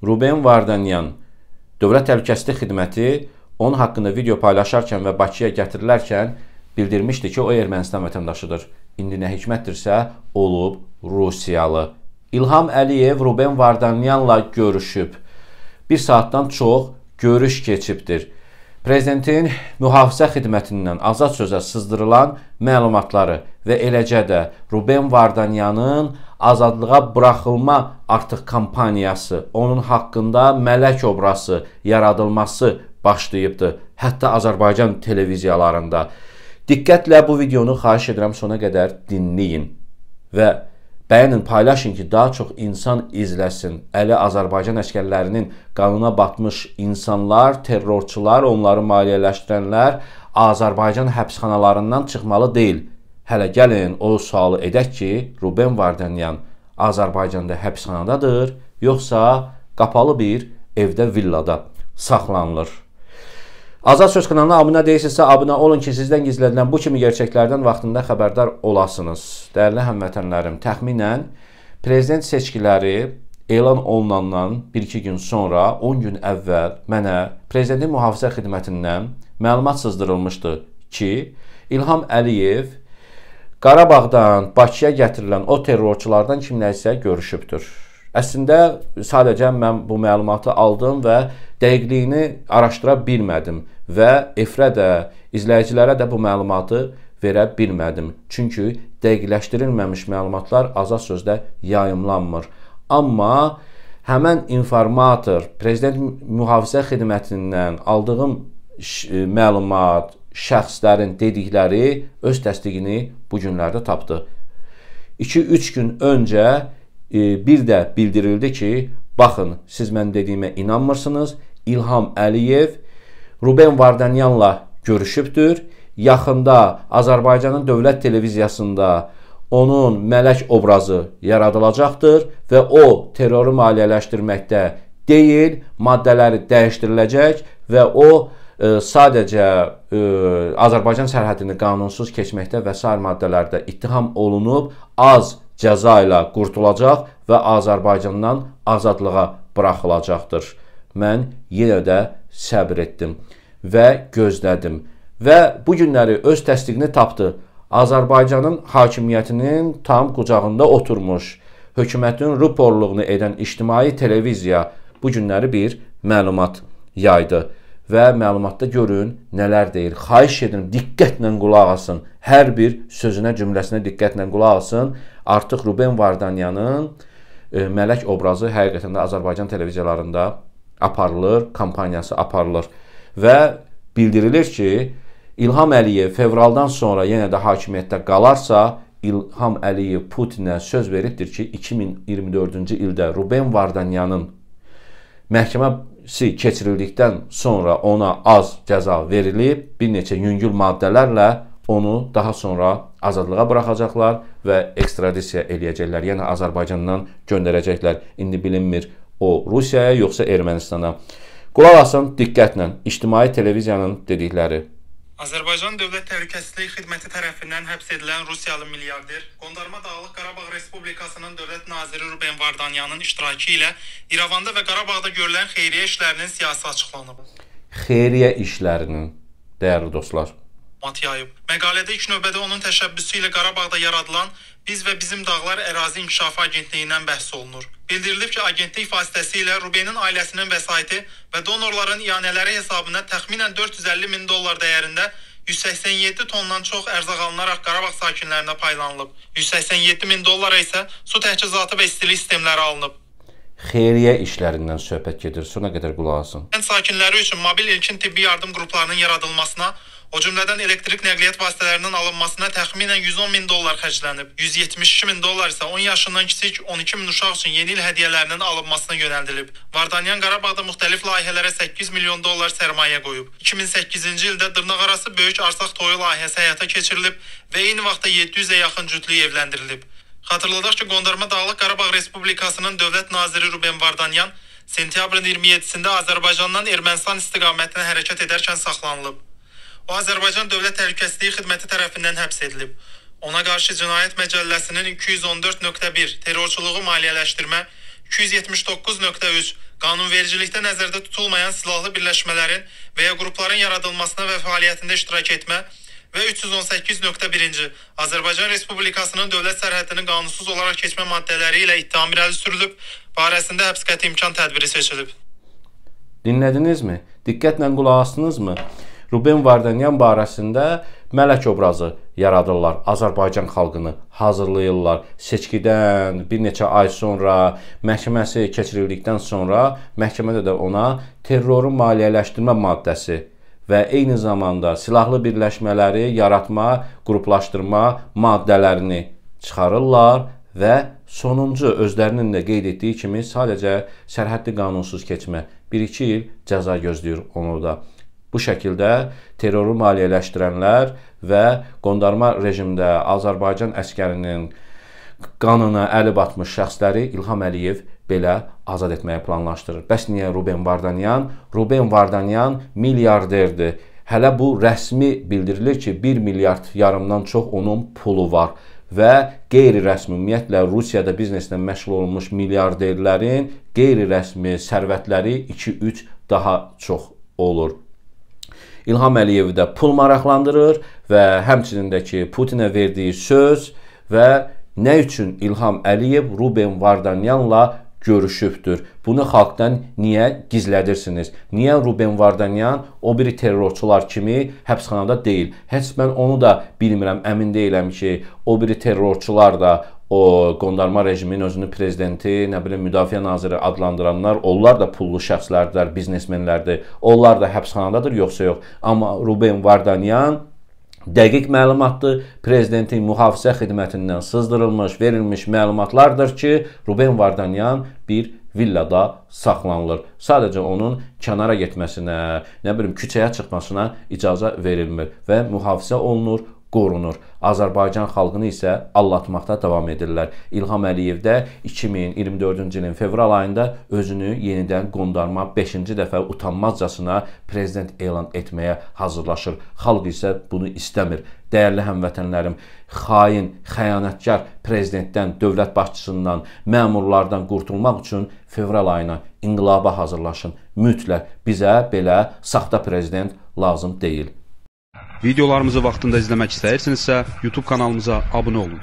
Ruben Vardanyan Dövlət Təhlükəsizlik Xidməti onun haqqında video paylaşarkən və Bakıya gətirilərkən bildirmişdi ki, o Ermənistan vətəndaşıdır. İndi nə hikmətdirsə olub Rusiyalı. İlham Əliyev Ruben Vardanyanla görüşüb. 1 saatdan çox görüş keçibdir. Prezidentin mühafizə xidmətindən azad sözə sızdırılan məlumatları və eləcə də Ruben Vardanyanın azadlığa buraxılma artıq kampaniyası, onun haqqında mələk obrazı yaradılması başlayıbdı. Hətta Azərbaycan televiziyalarında. Diqqətlə bu videonu xahiş edirəm sona qədər dinləyin və Bəyənin, paylaşın ki, daha çox insan izləsin. Əli Azərbaycan əskərlərinin qanuna batmış insanlar, terrorçular, onları maliyyələşdirənlər Azərbaycan həbsxanalarından çıxmalı deyil. Hələ gəlin o sualı edək ki, Ruben Vardanyan Azərbaycanda həbsxanadadır, yoxsa qapalı bir evdə villada saxlanılır. Azad Söz kanalına abunə deyilsinizsə, abunə olun ki, sizdən gizlədilən bu kimi gerçəklərdən vaxtında xəbərdar olasınız. Dəyərli həmvətənlərim, təxminən prezident seçkiləri elan olunandan 1-2 gün sonra, 10 gün əvvəl mənə prezidentin mühafizə xidmətindən məlumat sızdırılmışdı ki, İlham Əliyev Qarabağdan Bakıya gətirilən o terrorçulardan kimlə isə görüşübdür. Əslində sadəcə mən bu məlumatı aldım və dəqiqliyini araşdıra bilmədim və efirə də, izləyicilərə də bu məlumatı verə bilmədim. Çünki dəqiqləşdirilməmiş məlumatlar azad sözdə yayımlanmır. Amma həmən informator prezident mühafizə xidmətindən aldığım məlumat, şəxslərin dedikləri öz təsdiqini bu günlərdə tapdı. 2-3 gün öncə bir də bildirildi ki, baxın, siz mən dediyimə inanmırsınız. İlham Əliyev Ruben Vardanyanla görüşübdür. Yaxında Azərbaycanın dövlət televiziyasında onun mələk obrazı yaradılacaqdır və o terroru maliyyələşdirməkdə deyil, maddələri dəyişdiriləcək və o ə, e, sadəcə ə, e, Azərbaycan sərhədini qanunsuz keçməkdə və sair maddələrdə ittiham olunub az cəza ilə qurtulacaq və Azərbaycandan azadlığa buraxılacaqdır. Mən yenə də səbr etdim və gözlədim və bu günləri öz təsdiqini tapdı. Azərbaycanın hakimiyyətinin tam qucağında oturmuş, hökumətin rüporluğunu edən ictimai televiziya bu günləri bir məlumat yaydı və məlumatda görün nələr deyir. Xahiş edirəm diqqətlə qulaq asın. Hər bir sözünə, cümləsinə diqqətlə qulaq asın. Artıq Ruben Vardanyanın e, mələk obrazı həqiqətən də Azərbaycan televiziyalarında aparılır, kampaniyası aparılır və bildirilir ki, İlham Əliyev fevraldan sonra yenə də hakimiyyətdə qalarsa, İlham Əliyev Putinə söz veribdir ki, 2024-cü ildə Ruben Vardanyanın məhkəmə keçirildikdən sonra ona az cəza verilib, bir neçə yüngül maddələrlə onu daha sonra azadlığa buraxacaqlar və ekstradisiya eləyəcəklər. Yəni Azərbaycandan göndərəcəklər. İndi bilinmir o Rusiyaya yoxsa Ermənistana. Qulaq asın diqqətlə ictimai televiziyanın dedikləri. Azərbaycan Dövlət Təhlükəsizlik Xidməti tərəfindən həbs edilən Rusiyalı milyarder Qondarma Dağlıq Qarabağ Respublikasının dövlət naziri Ruben Vardanyanın iştirakı ilə İrəvanda və Qarabağda görülən xeyriyyə işlərinin siyasi açıqlanıb. Xeyriyyə işlərinin dəyərli dostlar. Mat yayıb. Məqalədə ilk növbədə onun təşəbbüsü ilə Qarabağda yaradılan Biz və Bizim Dağlar Ərazi İnkişafı Agentliyindən bəhs olunur. Bildirilib ki, agentlik vasitəsilə Rubenin ailəsinin vəsaiti və donorların iyanələri hesabına təxminən 450 min dollar dəyərində 187 tondan çox ərzaq alınaraq Qarabağ sakinlərinə paylanılıb. 187 min dollara isə su təchizatı və istilik sistemləri alınıb. Xeyriyyə işlərindən söhbət gedir. Sona qədər qulaq asın. Kənd sakinləri üçün mobil ilkin tibbi yardım qruplarının yaradılmasına O cümlədən elektrik nəqliyyat vasitələrinin alınmasına təxminən 110 min dollar xərclənib. 172 min dollar isə 10 yaşından kiçik 12 min uşaq üçün yeni il hədiyyələrinin alınmasına yönəldilib. Vardanyan Qarabağda müxtəlif layihələrə 8 milyon dollar sərmayə qoyub. 2008-ci ildə dırnaqarası böyük arsaq toyu layihəsi həyata keçirilib və eyni vaxtda 700-ə yaxın cütlük evləndirilib. Xatırladaq ki, Qondarma Dağlıq Qarabağ Respublikasının dövlət naziri Ruben Vardanyan sentyabrın 27-sində Azərbaycandan Ermənistan istiqamətinə hərəkət edərkən saxlanılıb. O Azərbaycan Dövlət Təhlükəsizliyi Xidməti tərəfindən həbs edilib. Ona qarşı Cinayət Məcəlləsinin 214.1 terrorçuluğu maliyyələşdirmə, 279.3 qanunvericilikdə nəzərdə tutulmayan silahlı birləşmələrin və ya qrupların yaradılmasına və fəaliyyətində iştirak etmə və 318.1-ci Azərbaycan Respublikasının dövlət sərhədini qanunsuz olaraq keçmə maddələri ilə ittiham irəli sürülüb, barəsində həbs qəti imkan tədbiri seçilib. Dinlədinizmi? Diqqətlə qulaq asdınızmı? Ruben Vardanyan barəsində mələk obrazı yaradırlar. Azərbaycan xalqını hazırlayırlar. Seçkidən bir neçə ay sonra məhkəməsi keçirildikdən sonra məhkəmədə də ona terroru maliyyələşdirmə maddəsi və eyni zamanda silahlı birləşmələri yaratma, qruplaşdırma maddələrini çıxarırlar və sonuncu özlərinin də qeyd etdiyi kimi sadəcə sərhəddi qanunsuz keçmə 1-2 il cəza gözləyir onu da. Bu şəkildə terroru maliyyələşdirənlər və qondarma rejimdə Azərbaycan əskərinin qanına əli batmış şəxsləri İlham Əliyev belə azad etməyi planlaşdırır. Bəs niyə Ruben Vardanyan? Ruben Vardanyan milyarderdir. Hələ bu rəsmi bildirilir ki, 1 milyard yarımdan çox onun pulu var və qeyri-rəsmi ümumiyyətlə Rusiyada bizneslə məşğul olmuş milyarderlərin qeyri-rəsmi sərvətləri 2-3 daha çox olur. İlham Əliyevi də pul maraqlandırır və həmçinin də ki, Putinə verdiyi söz və nə üçün İlham Əliyev Ruben Vardanyanla görüşübdür. Bunu xalqdan niyə gizlədirsiniz? Niyə Ruben Vardanyan o biri terrorçular kimi həbsxanada deyil? Heç mən onu da bilmirəm, əmin deyiləm ki, o biri terrorçular da o qondarma rejimin özünü prezidenti, nə bilim müdafiə naziri adlandıranlar, onlar da pullu şəxslərdir, biznesmenlərdir. Onlar da həbsxanadadır yoxsa yox? Amma Ruben Vardanyan Dəqiq məlumatdır. Prezidentin mühafizə xidmətindən sızdırılmış, verilmiş məlumatlardır ki, Ruben Vardanyan bir villada saxlanılır. Sadəcə onun kənara getməsinə, nə bilim küçəyə çıxmasına icazə verilmir və mühafizə olunur qorunur. Azərbaycan xalqını isə allatmaqda davam edirlər. İlham Əliyev də 2024-cü ilin fevral ayında özünü yenidən qondarma 5-ci dəfə utanmazcasına prezident elan etməyə hazırlaşır. Xalq isə bunu istəmir. Dəyərli həmvətənlərim, xain, xəyanətkar prezidentdən, dövlət başçısından, məmurlardan qurtulmaq üçün fevral ayına inqilaba hazırlaşın. Mütləq bizə belə saxta prezident lazım deyil. Videolarımızı vaxtında izləmək istəyirsinizsə, YouTube kanalımıza abunə olun.